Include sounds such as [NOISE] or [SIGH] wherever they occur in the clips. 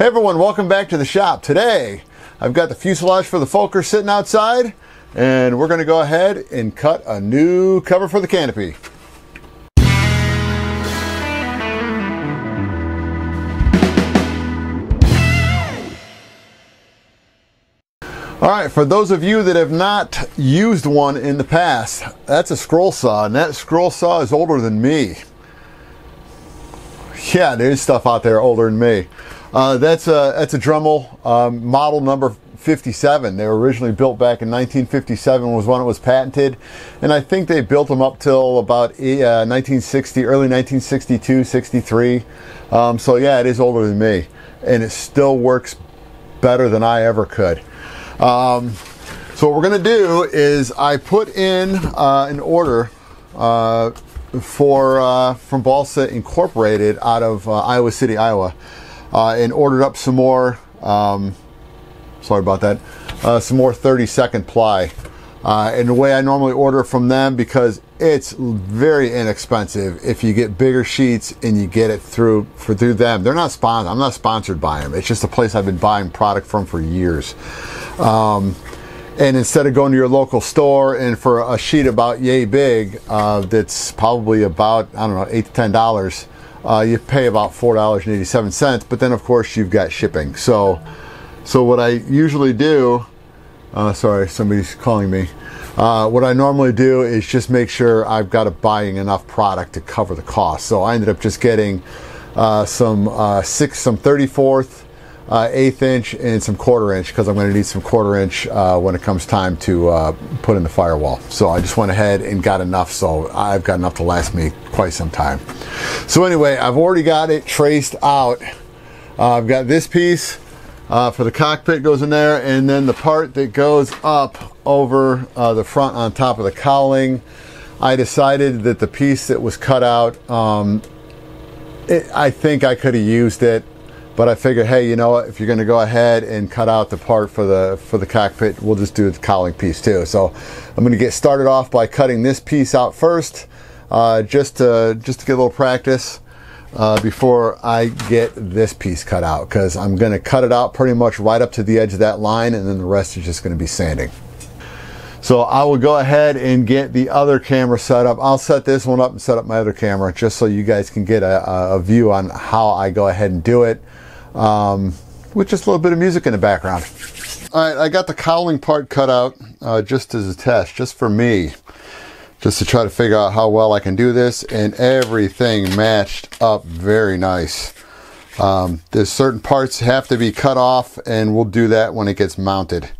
Hey everyone, welcome back to the shop. Today, I've got the fuselage for the Fokker sitting outside, and we're gonna go ahead and cut a new cover for the canopy. All right, for those of you that have not used one in the past, that's a scroll saw, and that scroll saw is older than me. Yeah, there's stuff out there older than me. Uh, that's a that's a Dremel um, model number 57. They were originally built back in 1957 was when it was patented, and I think they built them up till about uh, 1960, early 1962, 63. Um, so yeah, it is older than me, and it still works better than I ever could. Um, so what we're gonna do is I put in uh, an order uh, for uh, from Balsa Incorporated out of Iowa City, Iowa, uh, and ordered up some more. Um, sorry about that. Uh, some more 30 second ply. Uh, and the way I normally order from them because it's very inexpensive if you get bigger sheets and you get it through for through them. They're not sponsored. I'm not sponsored by them. It's just a place I've been buying product from for years. Um, and instead of going to your local store and for a sheet about yay big, uh, that's probably about I don't know eight to ten dollars, uh, you pay about four dollars and eighty seven cents. But then of course you've got shipping. So, so what I usually do, uh, sorry, somebody's calling me. Uh, what I normally do is just make sure I've got a buying enough product to cover the cost. So I ended up just getting uh, some uh, six, some thirty fourth uh, eighth inch and some quarter inch because I'm going to need some quarter inch uh, when it comes time to uh, put in the firewall. So I just went ahead and got enough so I've got enough to last me quite some time. So anyway, I've already got it traced out. Uh, I've got this piece uh, for the cockpit goes in there and then the part that goes up over uh, the front on top of the cowling. I decided that the piece that was cut out, um, it, I think I could have used it but I figured, hey, you know what? If you're going to go ahead and cut out the part for the for the cockpit, we'll just do the cowling piece too. So I'm going to get started off by cutting this piece out first, uh, just to just to get a little practice uh, before I get this piece cut out because I'm going to cut it out pretty much right up to the edge of that line, and then the rest is just going to be sanding. So I will go ahead and get the other camera set up. I'll set this one up and set up my other camera just so you guys can get a, a view on how I go ahead and do it um, with just a little bit of music in the background. All right, I got the cowling part cut out uh, just as a test, just for me, just to try to figure out how well I can do this, and everything matched up very nice. Um, there's certain parts have to be cut off, and we'll do that when it gets mounted.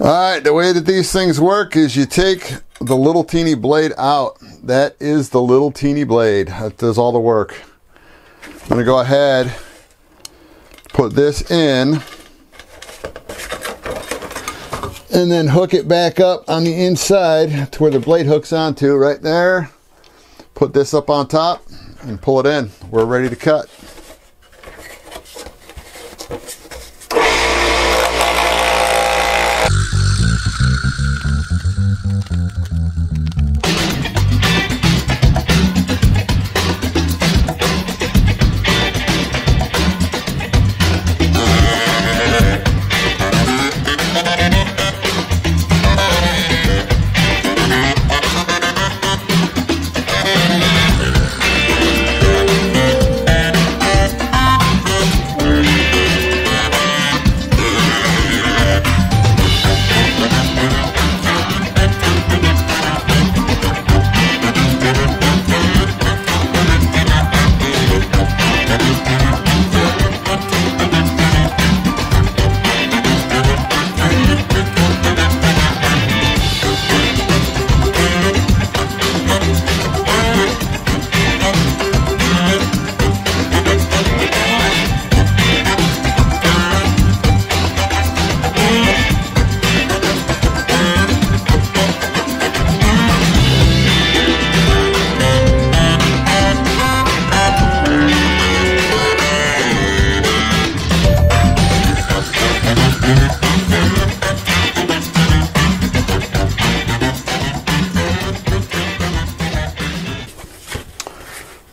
All right, the way that these things work is you take the little teeny blade out. That is the little teeny blade. That does all the work. I'm going to go ahead, put this in, and then hook it back up on the inside to where the blade hooks onto right there. Put this up on top and pull it in. We're ready to cut.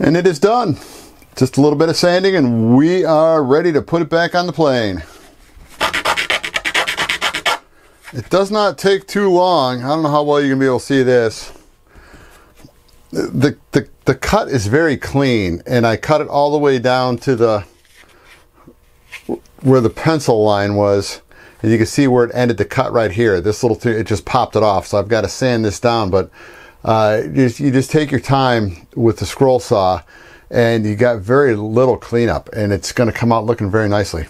And it is done. Just a little bit of sanding and we are ready to put it back on the plane. It does not take too long. I don't know how well you're going to be able to see this. The, the, the cut is very clean and I cut it all the way down to the where the pencil line was. And you can see where it ended the cut right here. This little, it just popped it off. So I've got to sand this down, but uh, just, you just take your time with the scroll saw and you got very little cleanup and it's going to come out looking very nicely.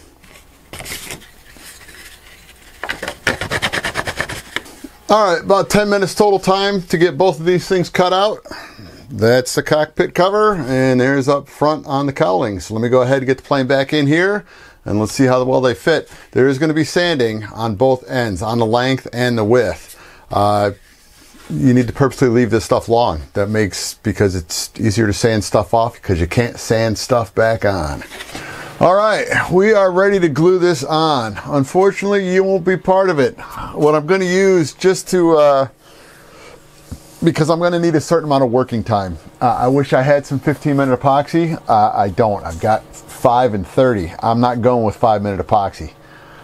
All right, about 10 minutes total time to get both of these things cut out. That's the cockpit cover and there's up front on the cowling. So let me go ahead and get the plane back in here and let's see how well they fit. There is going to be sanding on both ends, on the length and the width. Uh, you need to purposely leave this stuff long. That makes, because it's easier to sand stuff off because you can't sand stuff back on. All right, we are ready to glue this on. Unfortunately, you won't be part of it. What I'm going to use just to, uh, because I'm going to need a certain amount of working time. Uh, I wish I had some 15 minute epoxy. Uh, I don't. I've got 5 and 30. I'm not going with 5 minute epoxy.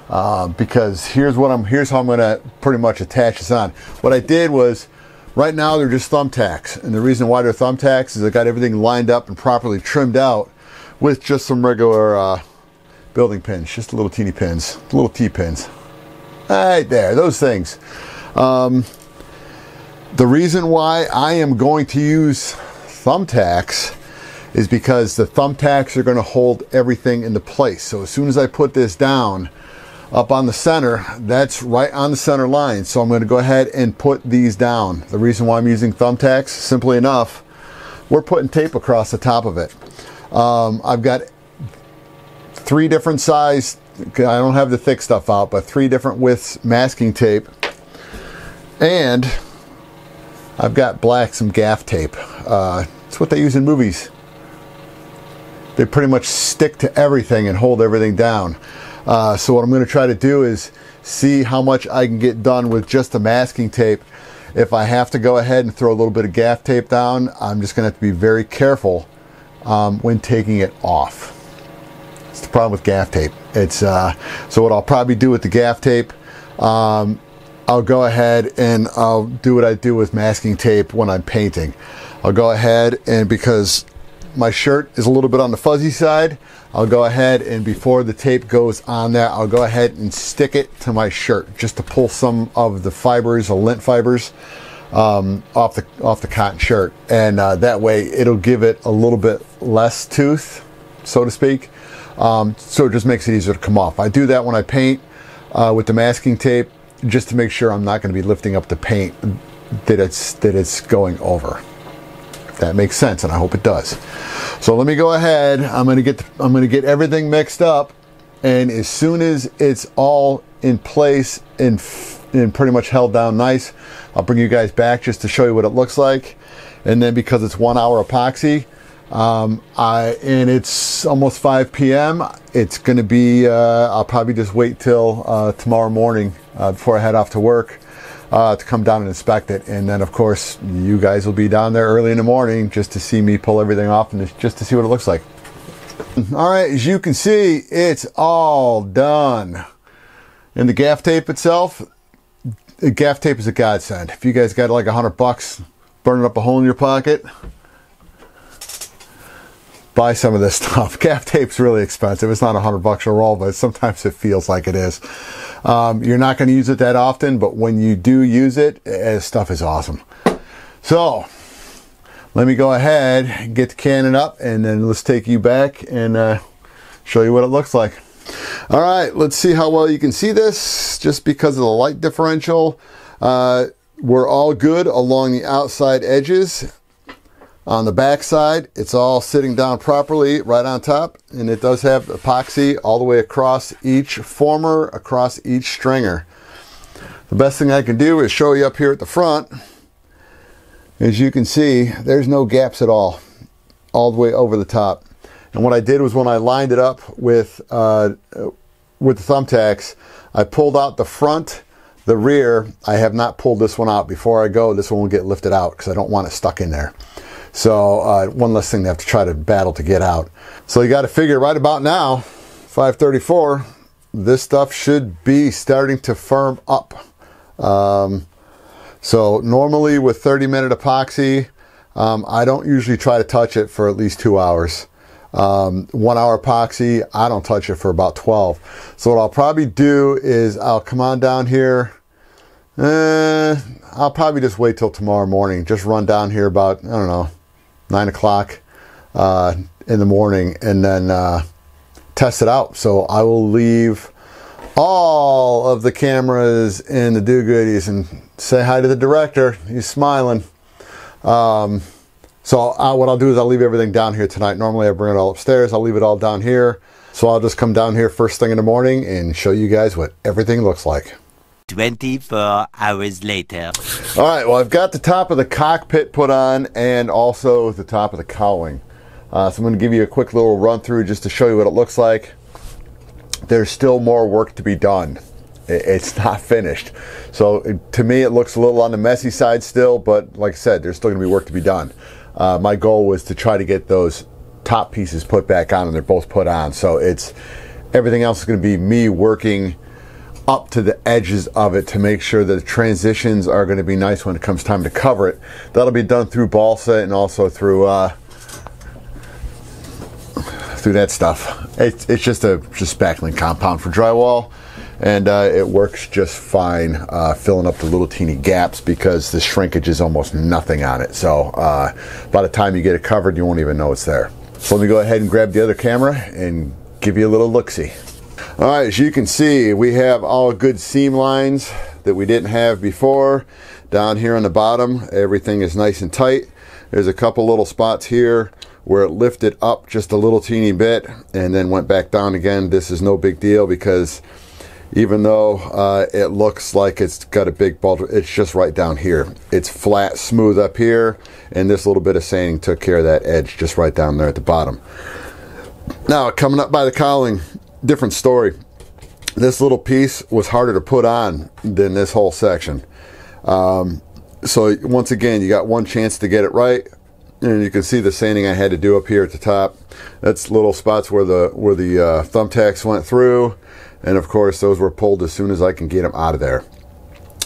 Uh, because here's what I'm here's how I'm going to pretty much attach this on. What I did was Right now they're just thumbtacks. And the reason why they're thumbtacks is I got everything lined up and properly trimmed out with just some regular uh, building pins, just little teeny pins, little T-pins. Right there, those things. Um, the reason why I am going to use thumbtacks is because the thumbtacks are going to hold everything into place. So as soon as I put this down, up on the center, that's right on the center line. So I'm going to go ahead and put these down. The reason why I'm using thumbtacks, simply enough, we're putting tape across the top of it. Um, I've got three different size, I don't have the thick stuff out, but three different widths masking tape. And I've got black, some gaff tape. Uh, it's what they use in movies. They pretty much stick to everything and hold everything down. Uh, so what I'm going to try to do is see how much I can get done with just the masking tape. If I have to go ahead and throw a little bit of gaff tape down, I'm just going to have to be very careful um, when taking it off. It's the problem with gaff tape. It's uh, so what I'll probably do with the gaff tape. Um, I'll go ahead and I'll do what I do with masking tape when I'm painting. I'll go ahead and because my shirt is a little bit on the fuzzy side, I'll go ahead and before the tape goes on there, I'll go ahead and stick it to my shirt just to pull some of the fibers, the lint fibers, um, off the off the cotton shirt, and uh, that way it'll give it a little bit less tooth, so to speak. Um, so it just makes it easier to come off. I do that when I paint uh, with the masking tape, just to make sure I'm not going to be lifting up the paint that it's that it's going over that makes sense, and I hope it does. So let me go ahead. I'm gonna get I'm gonna get everything mixed up, and as soon as it's all in place and and pretty much held down nice, I'll bring you guys back just to show you what it looks like. And then because it's one hour epoxy, um, I and it's almost 5 p.m. It's gonna be. Uh, I'll probably just wait till uh, tomorrow morning uh, before I head off to work uh, to come down and inspect it. And then, of course, you guys will be down there early in the morning just to see me pull everything off and just to see what it looks like. All right, as you can see, it's all done. And the gaff tape itself, the gaff tape is a godsend. If you guys got like a hundred bucks burning up a hole in your pocket, buy some of this [LAUGHS] stuff. Gaff tape's really expensive. It's not a hundred bucks a roll, but sometimes it feels like it is. Um, you're not going to use it that often, but when you do use it, uh, stuff is awesome. So let me go ahead, and get the cannon up, and then let's take you back and uh, show you what it looks like. All right, let's see how well you can see this. Just because of the light differential, uh, we're all good along the outside edges. On the back side, it's all sitting down properly right on top, and it does have epoxy all the way across each former, across each stringer. The best thing I can do is show you up here at the front. As you can see, there's no gaps at all, all the way over the top. And what I did was when I lined it up with, uh, with the thumbtacks, I pulled out the front, the rear. I have not pulled this one out. Before I go, this one will get lifted out because I don't want it stuck in there. So uh, one less thing they have to try to battle to get out. So you got to figure right about now, 534, this stuff should be starting to firm up. Um, so normally with 30 minute epoxy, um, I don't usually try to touch it for at least two hours. Um, one hour epoxy, I don't touch it for about 12. So what I'll probably do is I'll come on down here. Eh, I'll probably just wait till tomorrow morning. Just run down here about, I don't know, 9 o'clock uh, in the morning and then uh, test it out. So I will leave all of the cameras in the do goodies and say hi to the director. He's smiling. Um, so uh, what I'll do is I'll leave everything down here tonight. Normally I bring it all upstairs. I'll leave it all down here. So I'll just come down here first thing in the morning and show you guys what everything looks like. 24 hours later. All right, well, I've got the top of the cockpit put on and also the top of the cowling. Uh, so I'm going to give you a quick little run through just to show you what it looks like. There's still more work to be done. It's [LAUGHS] not finished. So to me, it looks a little on the messy side still, but like I said, there's still going to be work to be done. Uh, my goal was to try to get those top pieces put back on, and they're both put on. So it's everything else is going to be me working up to the edges of it to make sure that the transitions are going to be nice when it comes time to cover it. That'll be done through balsa and also through uh, through that stuff. It's, it's just a just spackling compound for drywall and uh, it works just fine uh, filling up the little teeny gaps because the shrinkage is almost nothing on it. So uh, by the time you get it covered, you won't even know it's there. So let me go ahead and grab the other camera and give you a little look-see. All right, as you can see, we have all good seam lines that we didn't have before. Down here on the bottom, everything is nice and tight. There's a couple little spots here where it lifted up just a little teeny bit and then went back down again. This is no big deal because even though uh, it looks like it's got a big bulge, it's just right down here. It's flat, smooth up here, and this little bit of sanding took care of that edge just right down there at the bottom. Now, coming up by the cowling, different story. This little piece was harder to put on than this whole section. Um, so once again, you got one chance to get it right. And you can see the sanding I had to do up here at the top. That's little spots where the where the uh, thumbtacks went through. And of course, those were pulled as soon as I can get them out of there.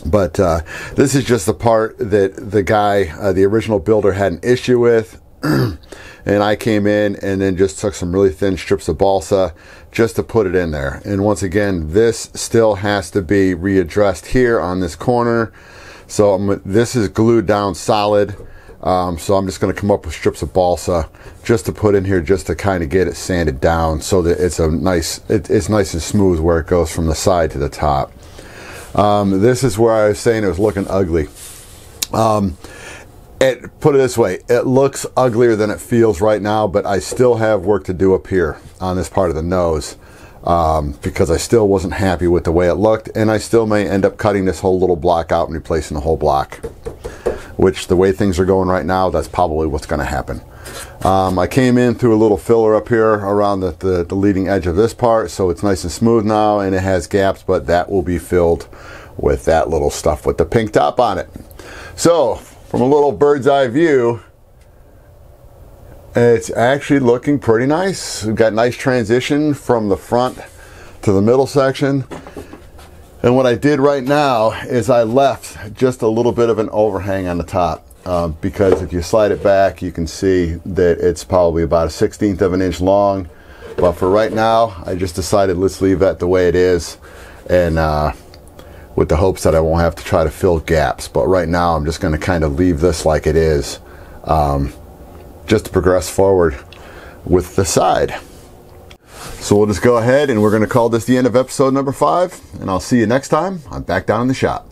But uh, this is just the part that the guy, uh, the original builder, had an issue with. [CLEARS THROAT] and I came in and then just took some really thin strips of balsa just to put it in there. And once again, this still has to be readdressed here on this corner. So I'm, this is glued down solid. Um, so I'm just going to come up with strips of balsa just to put in here just to kind of get it sanded down so that it's a nice, it, it's nice and smooth where it goes from the side to the top. Um, this is where I was saying it was looking ugly. Um, it, put it this way, it looks uglier than it feels right now, but I still have work to do up here on this part of the nose um, because I still wasn't happy with the way it looked, and I still may end up cutting this whole little block out and replacing the whole block, which the way things are going right now, that's probably what's going to happen. Um, I came in through a little filler up here around the, the, the leading edge of this part, so it's nice and smooth now, and it has gaps, but that will be filled with that little stuff with the pink top on it. So from a little bird's eye view, it's actually looking pretty nice. We've got nice transition from the front to the middle section. And what I did right now is I left just a little bit of an overhang on the top. Uh, because if you slide it back, you can see that it's probably about a 16th of an inch long. But for right now, I just decided let's leave that the way it is. And uh, with the hopes that I won't have to try to fill gaps. But right now, I'm just going to kind of leave this like it is, um, just to progress forward with the side. So we'll just go ahead and we're going to call this the end of episode number five, and I'll see you next time. I'm back down in the shop.